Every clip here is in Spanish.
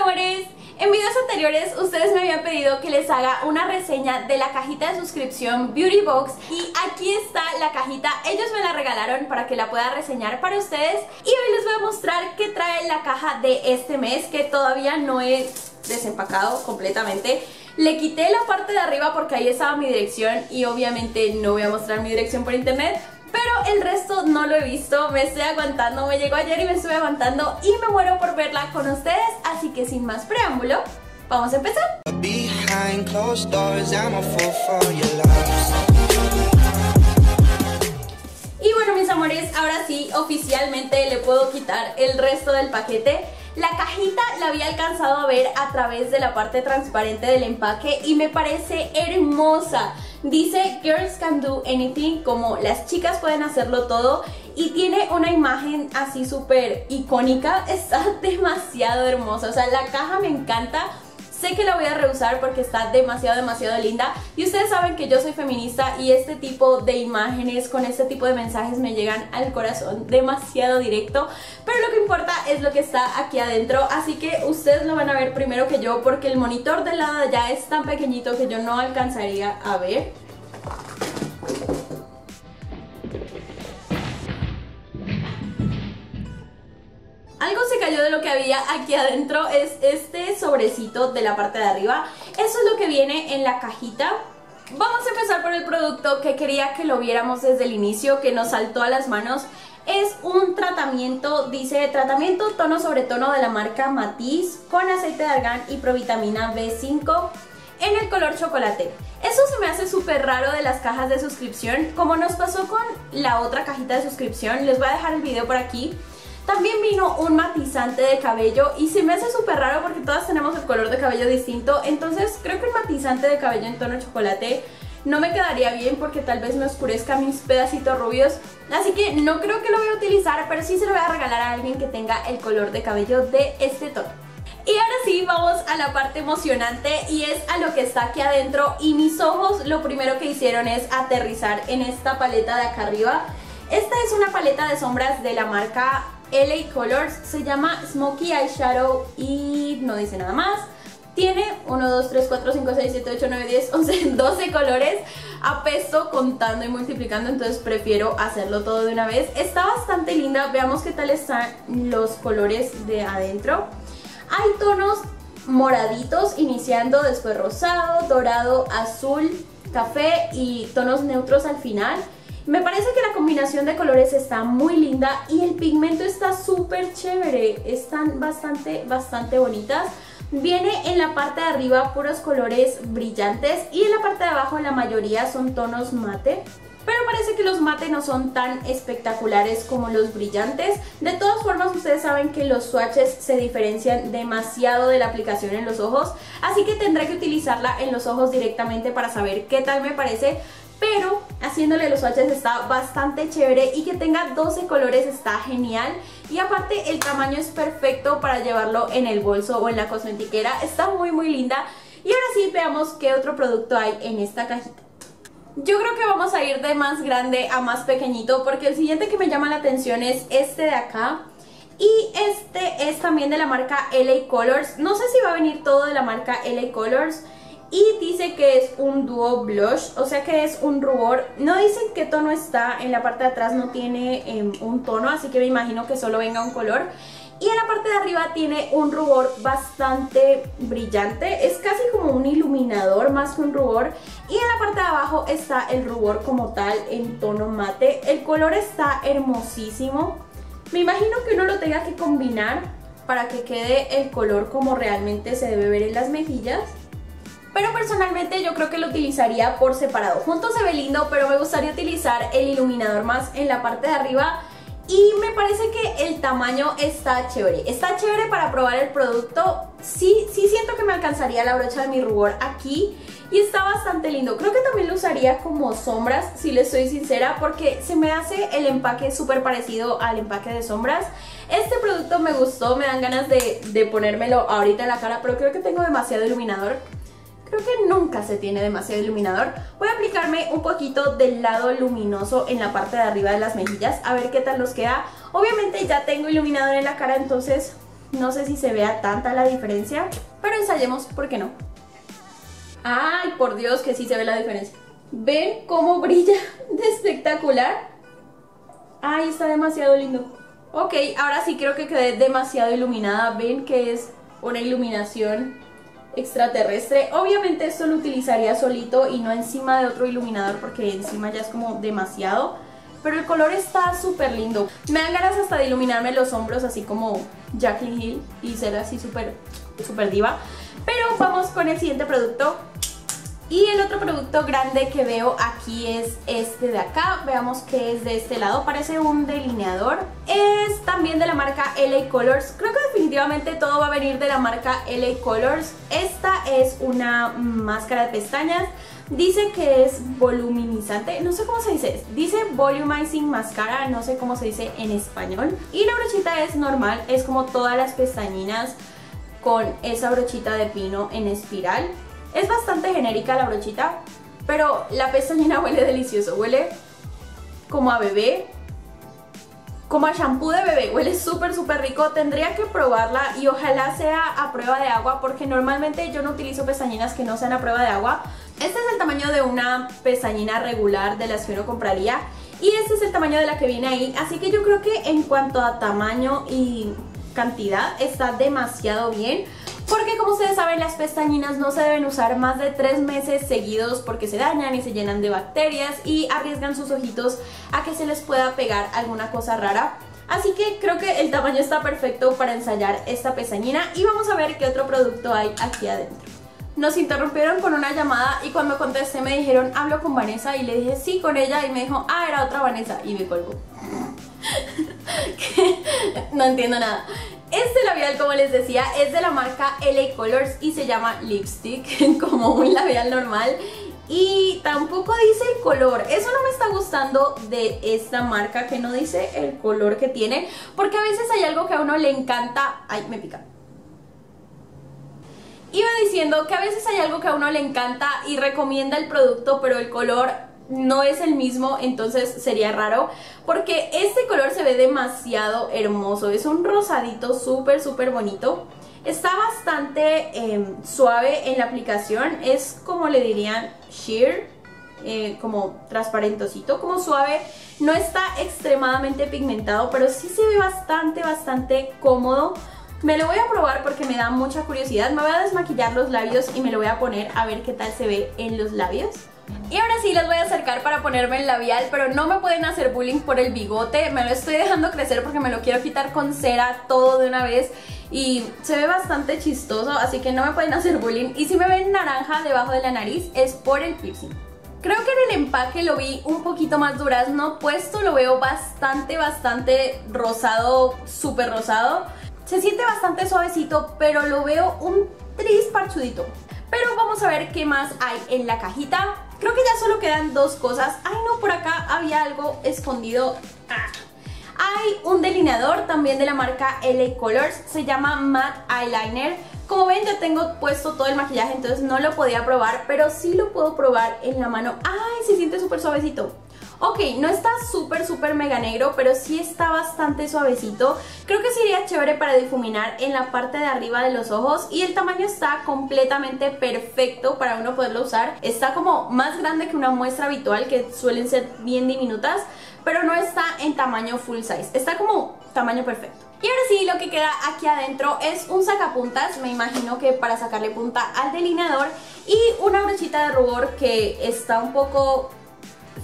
amores, en videos anteriores ustedes me habían pedido que les haga una reseña de la cajita de suscripción Beauty Box. Y aquí está la cajita, ellos me la regalaron para que la pueda reseñar para ustedes. Y hoy les voy a mostrar qué trae la caja de este mes que todavía no he desempacado completamente. Le quité la parte de arriba porque ahí estaba mi dirección y obviamente no voy a mostrar mi dirección por internet pero el resto no lo he visto, me estoy aguantando, me llegó ayer y me estuve aguantando y me muero por verla con ustedes, así que sin más preámbulo, vamos a empezar. Y bueno mis amores, ahora sí, oficialmente le puedo quitar el resto del paquete. La cajita la había alcanzado a ver a través de la parte transparente del empaque y me parece hermosa. Dice Girls Can Do Anything, como las chicas pueden hacerlo todo y tiene una imagen así súper icónica, está demasiado hermosa, o sea la caja me encanta Sé que la voy a reusar porque está demasiado, demasiado linda. Y ustedes saben que yo soy feminista y este tipo de imágenes con este tipo de mensajes me llegan al corazón demasiado directo. Pero lo que importa es lo que está aquí adentro. Así que ustedes lo van a ver primero que yo porque el monitor del lado de allá es tan pequeñito que yo no alcanzaría a ver. Había aquí adentro, es este sobrecito de la parte de arriba. Eso es lo que viene en la cajita. Vamos a empezar por el producto que quería que lo viéramos desde el inicio, que nos saltó a las manos. Es un tratamiento, dice tratamiento tono sobre tono de la marca Matiz con aceite de argán y provitamina B5 en el color chocolate. Eso se me hace súper raro de las cajas de suscripción, como nos pasó con la otra cajita de suscripción. Les voy a dejar el video por aquí. También vino un matizante de cabello y se me hace súper raro porque todas tenemos el color de cabello distinto, entonces creo que el matizante de cabello en tono chocolate no me quedaría bien porque tal vez me oscurezca mis pedacitos rubios, así que no creo que lo voy a utilizar, pero sí se lo voy a regalar a alguien que tenga el color de cabello de este tono. Y ahora sí, vamos a la parte emocionante y es a lo que está aquí adentro y mis ojos lo primero que hicieron es aterrizar en esta paleta de acá arriba. Esta es una paleta de sombras de la marca LA Colors, se llama Smoky Eyeshadow y no dice nada más. Tiene 1, 2, 3, 4, 5, 6, 7, 8, 9, 10, 11, 12 colores apesto contando y multiplicando, entonces prefiero hacerlo todo de una vez. Está bastante linda, veamos qué tal están los colores de adentro. Hay tonos moraditos iniciando, después rosado, dorado, azul, café y tonos neutros al final. Me parece que la combinación de colores está muy linda y el pigmento está súper chévere. Están bastante, bastante bonitas. Viene en la parte de arriba puros colores brillantes y en la parte de abajo la mayoría son tonos mate. Pero parece que los mate no son tan espectaculares como los brillantes. De todas formas, ustedes saben que los swatches se diferencian demasiado de la aplicación en los ojos. Así que tendré que utilizarla en los ojos directamente para saber qué tal me parece pero haciéndole los swatches está bastante chévere y que tenga 12 colores está genial. Y aparte el tamaño es perfecto para llevarlo en el bolso o en la cosmetiquera, está muy muy linda. Y ahora sí veamos qué otro producto hay en esta cajita. Yo creo que vamos a ir de más grande a más pequeñito porque el siguiente que me llama la atención es este de acá. Y este es también de la marca LA Colors, no sé si va a venir todo de la marca LA Colors y dice que es un duo blush, o sea que es un rubor. No dicen qué tono está, en la parte de atrás no tiene em, un tono, así que me imagino que solo venga un color. Y en la parte de arriba tiene un rubor bastante brillante, es casi como un iluminador más que un rubor. Y en la parte de abajo está el rubor como tal en tono mate. El color está hermosísimo. Me imagino que uno lo tenga que combinar para que quede el color como realmente se debe ver en las mejillas. Pero personalmente yo creo que lo utilizaría por separado. Juntos se ve lindo, pero me gustaría utilizar el iluminador más en la parte de arriba y me parece que el tamaño está chévere. Está chévere para probar el producto. Sí, sí siento que me alcanzaría la brocha de mi rubor aquí y está bastante lindo. Creo que también lo usaría como sombras, si les soy sincera, porque se me hace el empaque súper parecido al empaque de sombras. Este producto me gustó, me dan ganas de, de ponérmelo ahorita en la cara, pero creo que tengo demasiado iluminador. Creo que nunca se tiene demasiado iluminador. Voy a aplicarme un poquito del lado luminoso en la parte de arriba de las mejillas, a ver qué tal nos queda. Obviamente ya tengo iluminador en la cara, entonces No sé si se vea tanta la diferencia, pero ensayemos, ¿por qué no? Ay, por Dios que sí se ve la diferencia. ¿Ven cómo brilla de espectacular? Ay, está demasiado lindo. Ok, ahora sí creo que quedé demasiado iluminada. Ven que es una iluminación extraterrestre. Obviamente esto lo utilizaría solito y no encima de otro iluminador porque encima ya es como demasiado. Pero el color está súper lindo. Me dan ganas hasta de iluminarme los hombros así como Jacqueline Hill y ser así súper, súper diva. Pero vamos con el siguiente producto y el otro producto grande que veo aquí es este de acá. Veamos que es de este lado. Parece un delineador. Es también de la marca LA Colors. Creo que definitivamente todo va a venir de la marca LA Colors. Esta es una máscara de pestañas. Dice que es voluminizante, no sé cómo se dice, dice volumizing mascara, no sé cómo se dice en español. Y la brochita es normal, es como todas las pestañinas con esa brochita de pino en espiral. Es bastante genérica la brochita, pero la pestañina huele delicioso, huele como a bebé, como a shampoo de bebé, huele súper súper rico, tendría que probarla y ojalá sea a prueba de agua porque normalmente yo no utilizo pestañinas que no sean a prueba de agua. Este es el tamaño de una pestañina regular de las que uno compraría y este es el tamaño de la que viene ahí, así que yo creo que en cuanto a tamaño y cantidad está demasiado bien porque como ustedes saben las pestañinas no se deben usar más de 3 meses seguidos porque se dañan y se llenan de bacterias y arriesgan sus ojitos a que se les pueda pegar alguna cosa rara. Así que creo que el tamaño está perfecto para ensayar esta pestañina y vamos a ver qué otro producto hay aquí adentro. Nos interrumpieron con una llamada y cuando contesté me dijeron hablo con Vanessa y le dije sí con ella y me dijo ah era otra Vanessa y me colgó. no entiendo nada. Este labial, como les decía, es de la marca LA Colors y se llama Lipstick, como un labial normal. Y tampoco dice el color, eso no me está gustando de esta marca que no dice el color que tiene Porque a veces hay algo que a uno le encanta, ay me pica. Iba diciendo que a veces hay algo que a uno le encanta y recomienda el producto pero el color no es el mismo, entonces sería raro. Porque este color se ve demasiado hermoso. Es un rosadito súper, súper bonito. Está bastante em, suave en la aplicación. Es como le dirían sheer, eh, como transparentosito, como suave. No está extremadamente pigmentado, pero sí se ve bastante, bastante cómodo. Me lo voy a probar porque me da mucha curiosidad. Me voy a desmaquillar los labios y me lo voy a poner a ver qué tal se ve en los labios. Y ahora sí les voy a acercar para ponerme el labial, pero no me pueden hacer bullying por el bigote. Me lo estoy dejando crecer porque me lo quiero quitar con cera todo de una vez. Y se ve bastante chistoso, así que no me pueden hacer bullying. Y si me ven naranja debajo de la nariz es por el piercing. Creo que en el empaque lo vi un poquito más durazno puesto, lo veo bastante, bastante rosado, súper rosado. Se siente bastante suavecito, pero lo veo un tris parchudito. Pero vamos a ver qué más hay en la cajita. Creo que ya solo quedan dos cosas. Ay no, por acá había algo escondido. Ah. Hay un delineador también de la marca LA Colors. Se llama Matte Eyeliner. Como ven ya tengo puesto todo el maquillaje entonces no lo podía probar, pero sí lo puedo probar en la mano. ¡Ay! Se siente súper suavecito. Ok, no está súper súper mega negro, pero sí está bastante suavecito. Creo que sería chévere para difuminar en la parte de arriba de los ojos y el tamaño está completamente perfecto para uno poderlo usar. Está como más grande que una muestra habitual que suelen ser bien diminutas, pero no está en tamaño full size. Está como tamaño perfecto. Y ahora sí, lo que queda aquí adentro es un sacapuntas, me imagino que para sacarle punta al delineador y una brochita de rubor que está un poco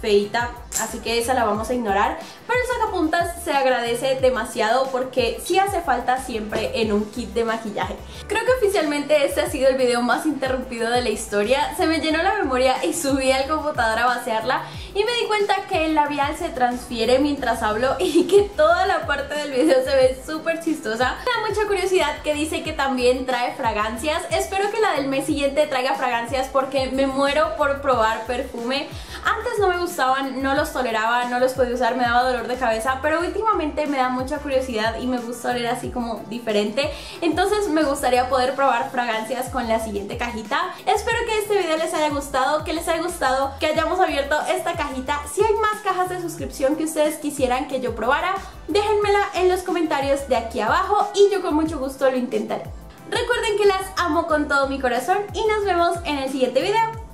feita, así que esa la vamos a ignorar. Pero el sacapuntas se agradece demasiado porque sí hace falta siempre en un kit de maquillaje. Creo que oficialmente este ha sido el video más interrumpido de la historia. Se me llenó la memoria y subí al computador a vaciarla y me di cuenta que el labial se transfiere mientras hablo y que toda la parte del video se ve súper chistosa. Me da mucha curiosidad que dice que también trae fragancias. Espero que la del mes siguiente traiga fragancias porque me muero por probar perfume. Antes no me gustaban, no los los toleraba, no los podía usar, me daba dolor de cabeza, pero últimamente me da mucha curiosidad y me gusta oler así como diferente. Entonces me gustaría poder probar fragancias con la siguiente cajita. Espero que este video les haya gustado, que les haya gustado que hayamos abierto esta cajita. Si hay más cajas de suscripción que ustedes quisieran que yo probara, déjenmela en los comentarios de aquí abajo y yo con mucho gusto lo intentaré. Recuerden que las amo con todo mi corazón y nos vemos en el siguiente video.